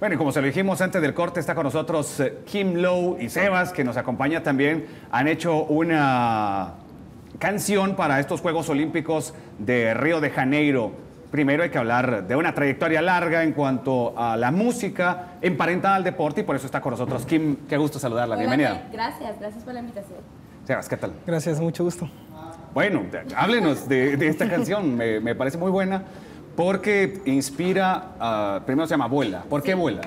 Bueno, y como se lo dijimos antes del corte, está con nosotros eh, Kim Lowe y Sebas, que nos acompaña también. Han hecho una canción para estos Juegos Olímpicos de Río de Janeiro. Primero hay que hablar de una trayectoria larga en cuanto a la música emparentada al deporte y por eso está con nosotros Kim. Qué gusto saludarla. Hola, Bienvenida. Gracias, gracias por la invitación. Sebas, ¿qué tal? Gracias, mucho gusto. Bueno, háblenos de, de esta canción. Me, me parece muy buena porque inspira, a- primero se llama Vuela. ¿Por qué Vuela?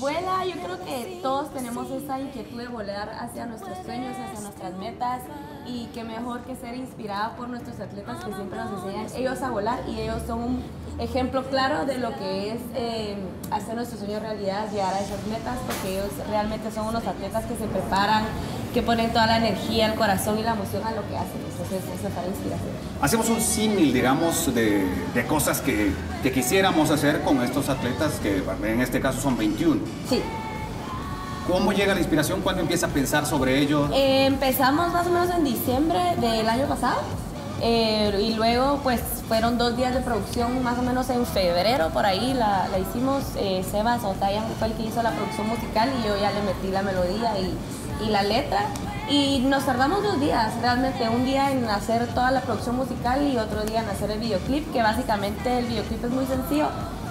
Vuela, yo creo que todos tenemos esa inquietud de volar hacia nuestros sueños, hacia nuestras metas y qué mejor que ser inspirada por nuestros atletas que siempre nos enseñan ellos a volar y ellos son un ejemplo claro de lo que es eh, hacer nuestros sueños realidad, llegar a esas metas, porque ellos realmente son unos atletas que se preparan, que ponen toda la energía, el corazón y la emoción a lo que hacen. Entonces, eso es para inspiración. Hacemos un símil, digamos, de, de cosas que, que quisiéramos hacer con estos atletas, que en este caso son 21. Sí. ¿Cómo llega la inspiración? ¿Cuándo empieza a pensar sobre ello? Eh, empezamos más o menos en diciembre del año pasado eh, y luego pues fueron dos días de producción más o menos en febrero por ahí la, la hicimos eh, Sebas Otayan fue el que hizo la producción musical y yo ya le metí la melodía y, y la letra y nos tardamos dos días realmente un día en hacer toda la producción musical y otro día en hacer el videoclip que básicamente el videoclip es muy sencillo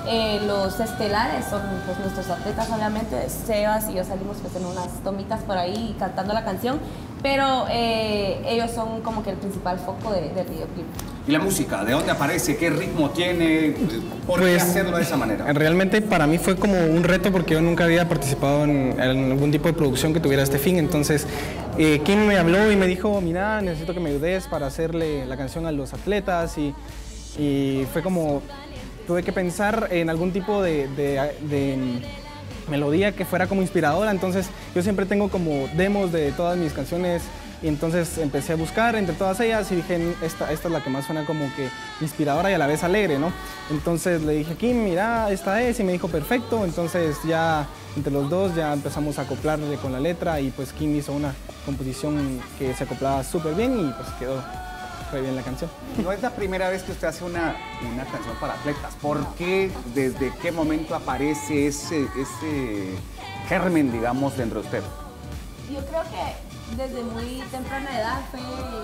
eh, los estelares son pues, nuestros atletas, obviamente. Sebas y yo salimos pues, en unas tomitas por ahí cantando la canción, pero eh, ellos son como que el principal foco de- del videoclip. ¿Y la música? ¿De dónde aparece? ¿Qué ritmo tiene? ¿Por qué Pues, hacerlo de esa manera? Realmente para mí fue como un reto porque yo nunca había participado en, en algún tipo de producción que tuviera este fin. Entonces, eh, Kim me habló y me dijo, mira, necesito que me ayudes para hacerle la canción a los atletas y, y fue como, tuve que pensar en algún tipo de, melodía que fuera como inspiradora. Entonces, yo siempre tengo como demos de todas mis canciones y entonces empecé a buscar entre todas ellas y dije, esta, esta es la que más suena como que inspiradora y a la vez alegre, ¿no? Entonces le dije, Kim, mira, esta es, y me dijo, perfecto. Entonces ya entre los dos ya empezamos a acoplarle con la letra y pues Kim hizo una composición que se acoplaba súper bien y pues quedó re bien la canción. No es la primera vez que usted hace una, una canción para atletas. ¿Por qué, desde qué momento aparece ese, ese germen, digamos, dentro de usted? Yo creo que desde muy temprana edad fue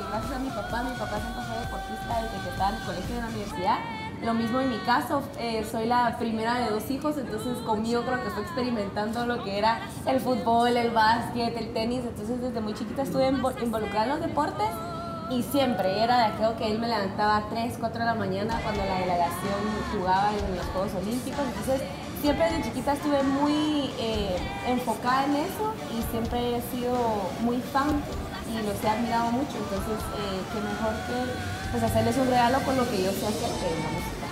gracias a mi papá. Mi papá siempre fue deportista desde que estaba en el colegio y en la universidad. Lo mismo en mi caso, eh, soy la primera de dos hijos, entonces conmigo creo que fue experimentando lo que era el fútbol, el básquet, el tenis. Entonces desde muy chiquita estuve invo- involucrada en los deportes y siempre era de aquello que él me levantaba a 3, 4 de la mañana cuando la delegación jugaba en los Juegos Olímpicos. Entonces siempre desde chiquita estuve muy eh, enfocada en eso y siempre he sido muy fan y los he admirado mucho. Entonces, eh, qué mejor que pues, hacerles un regalo con lo que yo sé hacer, que es la música.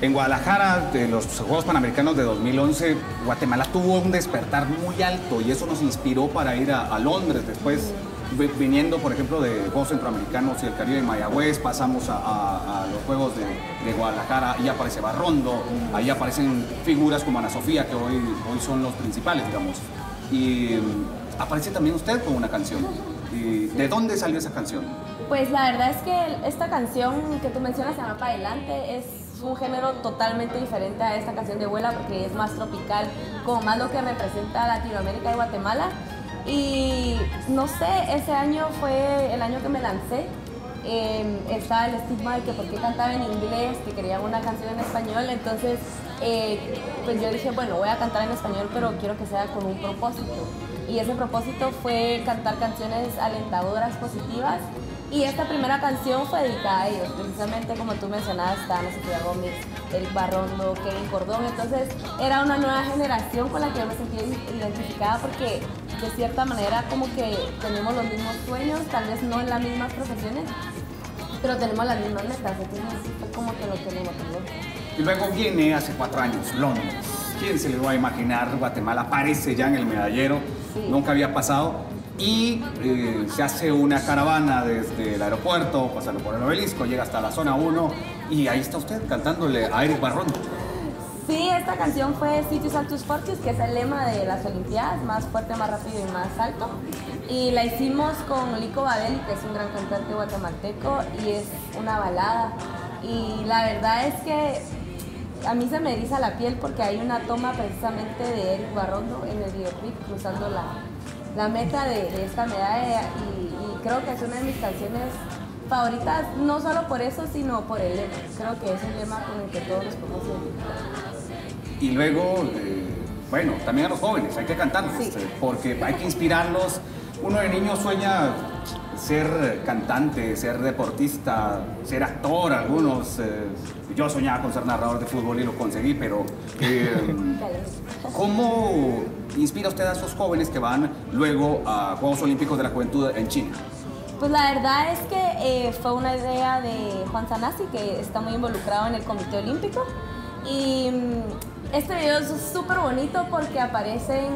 En Guadalajara, de los Juegos Panamericanos de 2011, Guatemala tuvo un despertar muy alto y eso nos inspiró para ir a, a Londres. Después, viniendo, por ejemplo, de Juegos Centroamericanos y el Caribe de Mayagüez, pasamos a, a- a los Juegos de, de Guadalajara, ahí aparece Barrondo, ahí aparecen figuras como Ana Sofía, que hoy, hoy son los principales, digamos. Y mm, aparece también usted con una canción. Y, ¿De dónde salió esa canción? Pues la verdad es que esta canción que tú mencionas, Se llama para adelante, es un género totalmente diferente a esta canción de Vuela porque es más tropical, como más lo que representa Latinoamérica y Guatemala. Y no sé, ese año fue el año que me lancé. Eh, estaba el estigma de que por qué cantaba en inglés, que quería una canción en español. Entonces, eh, pues yo dije, bueno, voy a cantar en español, pero quiero que sea con un propósito. Y ese propósito fue cantar canciones alentadoras, positivas. Y esta primera canción fue dedicada a ellos, precisamente como tú mencionabas, está Ana Sofía Gómez, Eric Barrondo, Kevin Cordón. Entonces era una nueva generación con la que yo me sentía identificada porque de cierta manera como que tenemos los mismos sueños, tal vez no en las mismas profesiones, pero tenemos las mismas metas. Entonces fue como que lo que motivó. Y luego viene hace cuatro años, Londres. ¿Quién se le va a imaginar? Guatemala aparece ya en el medallero, Sí. nunca había pasado. Y eh, se hace una caravana desde el aeropuerto, pasando por el obelisco, llega hasta la zona 1 y ahí está usted cantándole a Eric Barrón. Sí, esta canción fue Sitius Altus Fortis, que es el lema de las Olimpiadas, más fuerte, más rápido y más alto. Y la hicimos con Lico Babel, que es un gran cantante guatemalteco, y es una balada. Y la verdad es que a mí se me eriza la piel porque hay una toma precisamente de Eric Barrondo en el videoclip cruzando la, la meta de, esta medalla y, creo que es una de mis canciones favoritas, no solo por eso, sino por el lema. Creo que es el lema con el que todos nos podemos Y luego, eh, bueno, también a los jóvenes, hay que cantarlos, este, porque hay que inspirarlos. Uno de niños sueña ser cantante, ser deportista, ser actor, algunos. Eh, yo soñaba con ser narrador de fútbol y lo conseguí, pero eh, ¿cómo inspira usted a esos jóvenes que van luego a Juegos Olímpicos de la Juventud en China? Pues la verdad es que eh, fue una idea de Juan Sanasi, que está muy involucrado en el Comité Olímpico. Y mm, este video es súper bonito porque aparecen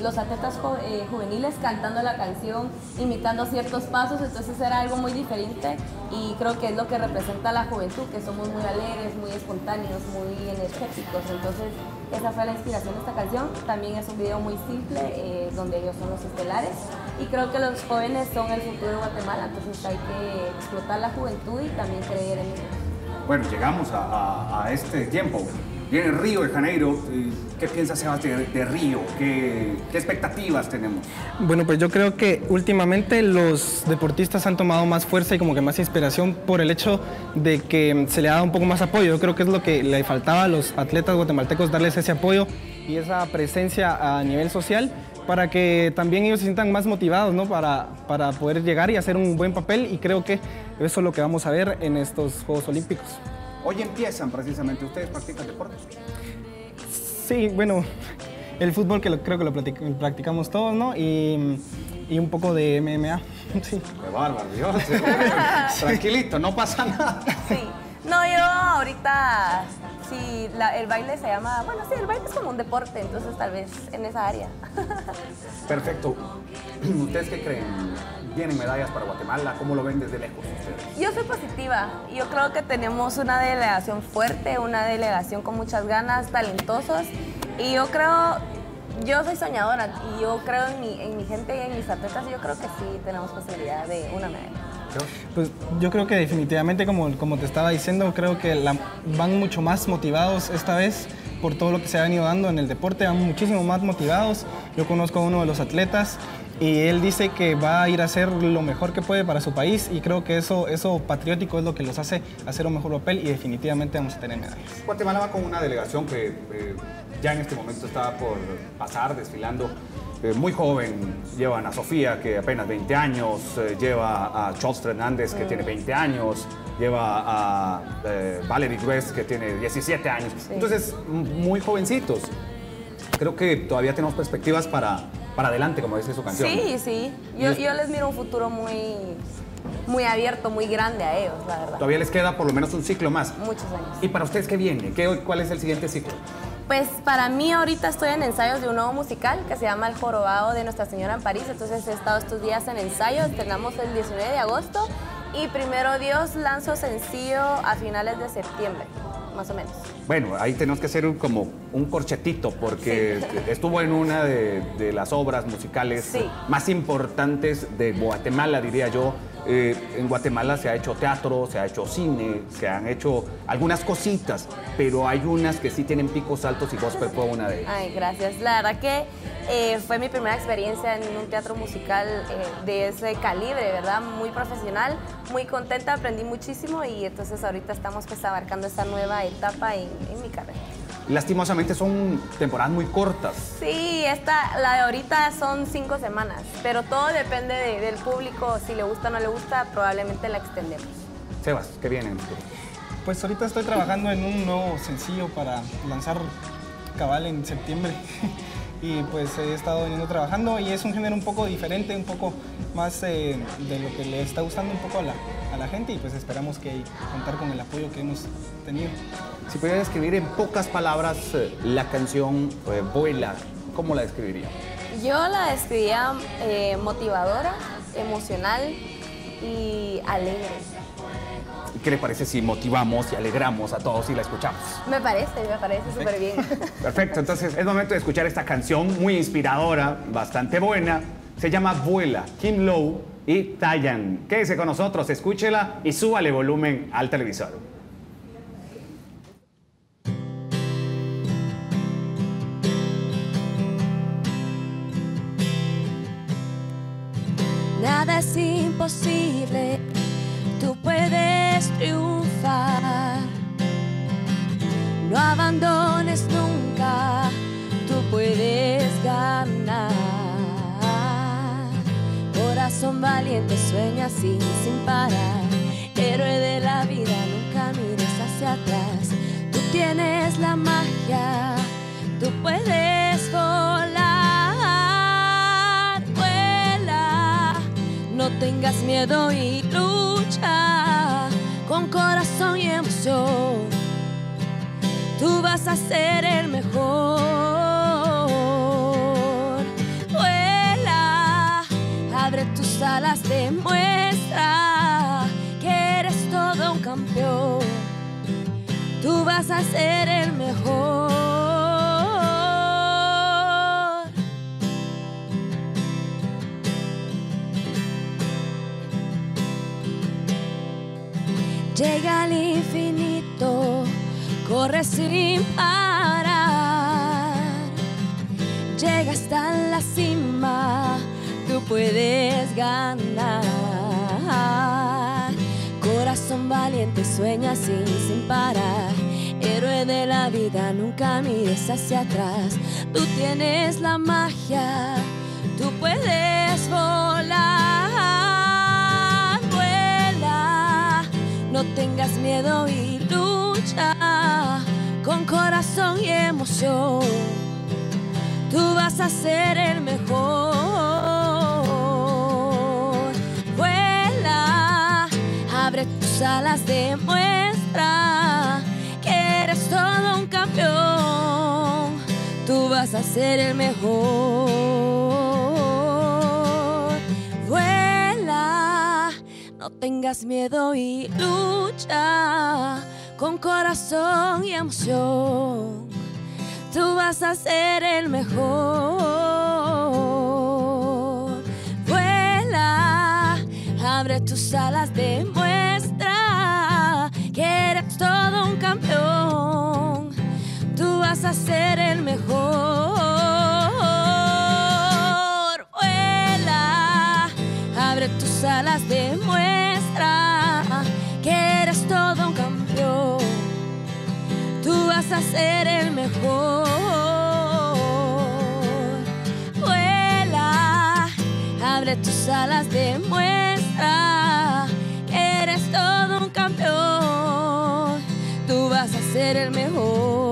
los atletas eh, juveniles cantando la canción, imitando ciertos pasos, entonces era algo muy diferente y creo que es lo que representa la juventud, que somos muy alegres, muy espontáneos, muy energéticos, entonces esa fue la inspiración de esta canción. También es un video muy simple eh, donde ellos son los estelares y creo que los jóvenes son el futuro de Guatemala, entonces hay que explotar la juventud y también creer en ellos. Bueno, llegamos a este tiempo Viene Río de Janeiro. ¿Qué piensas, Sebastián, de, Río? ¿Qué, expectativas tenemos? Bueno, pues yo creo que últimamente los deportistas han tomado más fuerza y como que más inspiración por el hecho de que se le ha dado un poco más apoyo. Yo creo que es lo que le faltaba a los atletas guatemaltecos, darles ese apoyo y esa presencia a nivel social para que también ellos se sientan más motivados ¿no? para, para poder llegar y hacer un buen papel y creo que eso es lo que vamos a ver en estos Juegos Olímpicos. Hoy empiezan precisamente. ¿Ustedes practican deporte? Sí, bueno, el fútbol que creo que lo practicamos todos, ¿no? Y, un poco de MMA. Sí. Qué bárbaro, Dios. Tranquilito, no pasa nada. Sí. No, yo ahorita, sí, el baile se llama, bueno, sí, el baile es como un deporte, entonces tal vez en esa área. Perfecto. ¿Ustedes qué creen? ¿Vienen medallas para Guatemala? ¿Cómo lo ven desde lejos ustedes? Yo soy positiva. Yo creo que tenemos una delegación fuerte, una delegación con muchas ganas, talentosos. Y yo creo, yo soy soñadora y yo creo en mi, en mi gente y en mis atletas. Y yo creo que sí tenemos posibilidad de una medalla. Pues yo creo que definitivamente, como, como te estaba diciendo, creo que la, van mucho más motivados esta vez por todo lo que se ha venido dando en el deporte, van muchísimo más motivados. Yo conozco a uno de los atletas y él dice que va a ir a hacer lo mejor que puede para su país y creo que eso, eso patriótico es lo que los hace hacer un mejor papel y definitivamente vamos a tener medallas. Guatemala va con una delegación que eh, ya en este momento está por pasar, desfilando. Eh, muy joven, llevan a Sofía, que apenas 20 años, eh, lleva a Charles Fernández, que tiene 20 años, lleva a Valerie West, que tiene 17 años. Entonces, muy jovencitos. Creo que todavía tenemos perspectivas para, para adelante, como dice su canción. Sí, sí. Yo, yo les miro un futuro muy, muy abierto, muy grande a ellos, la verdad. Todavía les queda por lo menos un ciclo más. Muchos años. ¿Y para ustedes qué viene? ¿Qué, ¿Cuál es el siguiente ciclo? Pues para mí ahorita estoy en ensayos de un nuevo musical que se llama El Jorobado de Nuestra Señora en París. Entonces he estado estos días en ensayos. Terminamos el 19 de agosto y primero Dios lanzo sencillo a finales de septiembre más o menos. Bueno, ahí tenemos que hacer como un corchetito, porque estuvo en una de, las obras musicales más importantes de Guatemala, diría yo. Eh, en Guatemala se ha hecho teatro, se ha hecho cine, se han hecho algunas cositas, pero hay unas que sí tienen picos altos y gospel fue una de ellas. Ay, gracias. La verdad que eh, fue mi primera experiencia en un teatro musical eh, de ese calibre, ¿verdad? Muy profesional, muy contenta, aprendí muchísimo y entonces ahorita estamos pues abarcando esta nueva etapa en, mi carrera. Lastimosamente son temporadas muy cortas. Sí, esta, la de ahorita son cinco semanas, pero todo depende del público, si le gusta o no le gusta, probablemente la extendemos. Sebas, ¿qué viene? Pues ahorita estoy trabajando en un nuevo sencillo para lanzar cabal en septiembre. y pues he estado veniendo trabajando y es un género un poco diferente, un poco más eh, de lo que le está gustando un poco a la, a la, gente y pues esperamos que contar con el apoyo que hemos tenido. Si pudiera describir en pocas palabras eh, la canción eh, Vuela, ¿cómo la describiría? Yo la describiría motivadora, emocional y alegre. ¿Qué le parece si motivamos y alegramos a todos y la escuchamos? Me parece, me parece súper bien. Perfecto, entonces es momento de escuchar esta canción muy inspiradora, bastante buena. Se llama Vuela, Kim Lowe y Tayan. Quédese con nosotros, escúchela y súbale volumen al televisor. Corazón valiente, sueña así sin parar. Héroe de la vida, nunca mires hacia atrás. Tú tienes la magia, tú puedes volar. Vuela, no tengas miedo y lucha con corazón y emoción. Tú vas a ser el mejor. Tus alas, demuestra que eres todo un campeón. Tú vas a ser el mejor. Llega al infinito, corre sin parar. Llega hasta la cima, tú puedes ganar. Corazón valiente, sueña así sin parar. Héroe de la vida, nunca mires hacia atrás. Tú tienes la magia, tú puedes volar. Vuela, no tengas miedo y lucha con corazón y emoción. Tú vas a ser el mejor. Alas, demuestra que eres todo un campeón. Tú vas a ser el mejor. Vuela, no tengas miedo y lucha con corazón y emoción. Tú vas a ser el mejor. Vuela, abre tus alas, eres todo un campeón. Tú vas a ser el mejor. Vuela, abre tus alas, demuestra que eres todo un campeón. Tú vas a ser el mejor. Vuela, abre tus alas, demuestra ser el mejor.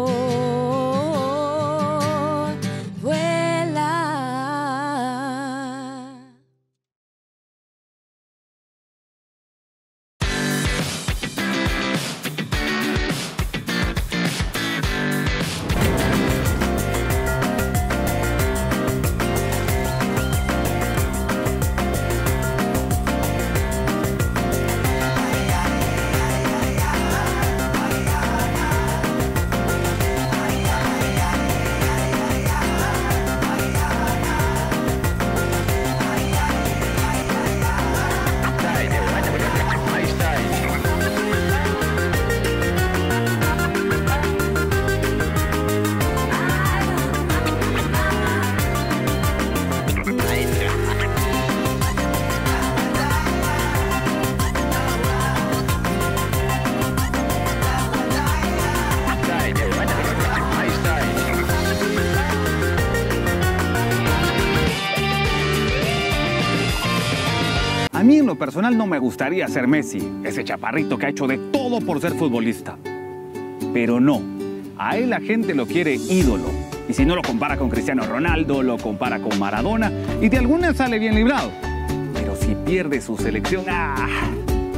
A mí en lo personal no me gustaría ser Messi, ese chaparrito que ha hecho de todo por ser futbolista. Pero no, a él la gente lo quiere ídolo. Y si no lo compara con Cristiano Ronaldo, lo compara con Maradona y de alguna sale bien librado. Pero si pierde su selección, ¡ah!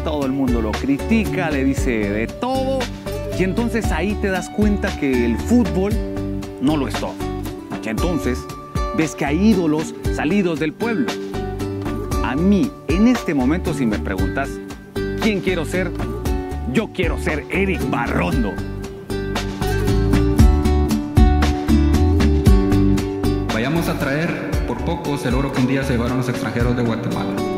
todo el mundo lo critica, le dice de todo. Y entonces ahí te das cuenta que el fútbol no lo es todo. Y entonces ves que hay ídolos salidos del pueblo. A mí, en este momento, si me preguntas quién quiero ser, yo quiero ser Eric Barrondo. Vayamos a traer por pocos el oro que un día se llevaron los extranjeros de Guatemala.